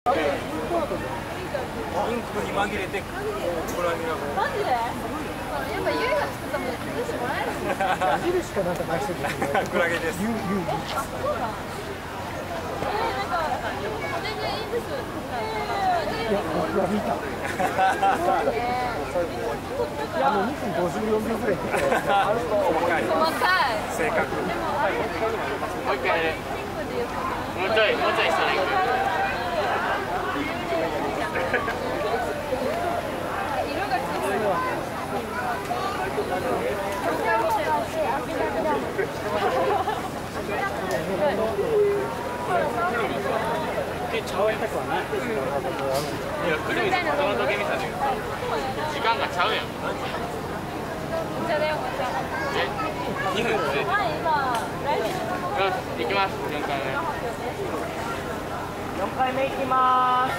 インクに紛れてこれはマジでやっぱゆいが作ったもの崩してもらえるんですか矢印かなんか出してるクラゲですゆゆあ、そうだえ、なんか全然いいですいや僕は見たあの2分54秒ぐらい細かいでもあれもう一回もうちょいもうちょい下に行く色がつい、行きます4回目4回目いきます。